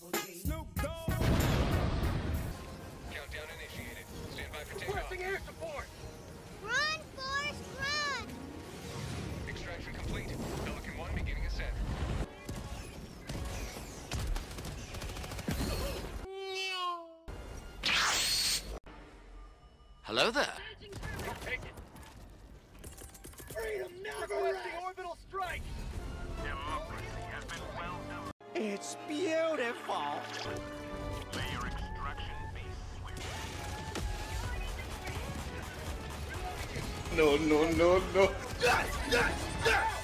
Double G. Snoop Dogg! Countdown initiated. Stand by for takeoff. Requesting air support! Run, Forrest, run! Extraction complete. Pelican 1 beginning ascent. Hello there. Freedom never Requesting orbital strike! It's beautiful. Layer extraction base switch. No, no, no, no. Yes, yes, yes,